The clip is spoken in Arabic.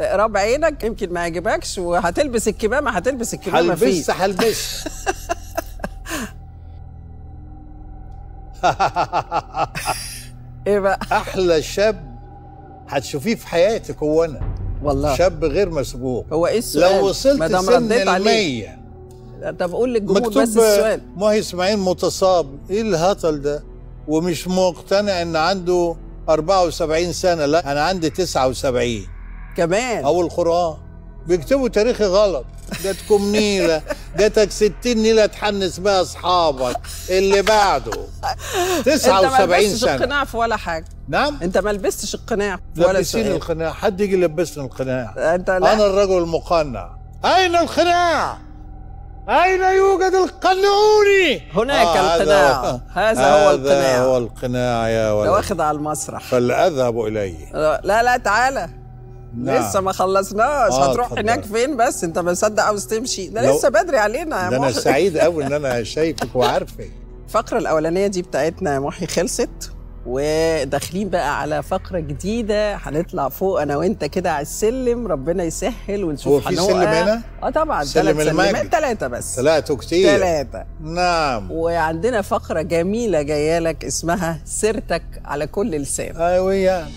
ربع عينك يمكن ما يعجبكش وهتلبس الكمامة هتلبس الكمامة فيه. هلبس هلبس. إيه بقى؟ أحلى شاب هتشوفيه في حياتك هو أنا. والله. شاب غير مسبوق. هو إيه السؤال؟ لو وصلت سن المية. طب قول للجمهور بس السؤال. ماهي إسماعيل متصاب. إيه الهطل ده؟ ومش مقتنع إن عنده 74 سنة لا أنا عندي 79 كمان. أو القرآن. بيكتبوا تاريخي غلط. جاتكم نيلة. جاتك 60 نيلة تحنس بها أصحابك. اللي بعده. أنت ما 79 لبستش سنة. القناع في ولا حاجة. نعم؟ أنت ما لبستش القناع في ولا لبسيني سؤال. القناع. حد يجي يلبسني القناع؟ أنت لا. أنا الرجل المقنع. أين القناع؟ أين يوجد القنعوني هناك هذا القناع. هو- هذا هو القناع. هذا هو القناع يا ولد. واخد على المسرح. فلأذهب إليه. لا لا تعالى نعم. لسه ما خلصناش. آه، هتروح اتفضل. هناك فين بس؟ انت مصدق عاوز تمشي. ده لو- لسه بدري علينا يا ده أنا سعيد قوي إن أنا شايفك وعارفك. الفقرة الأولانية دي بتاعتنا يا محي خلصت وداخلين بقى على فقرة جديدة. هنطلع فوق أنا وأنت كده على السلم ربنا يسهل ونشوف هو في. سلم هنا؟ آه طبعا. سلم المجد. ثلاثة بس. طلعتوا كتير. ثلاثة نعم. وعندنا فقرة جميلة جاية لك اسمها سيرتك على كل لسان يعني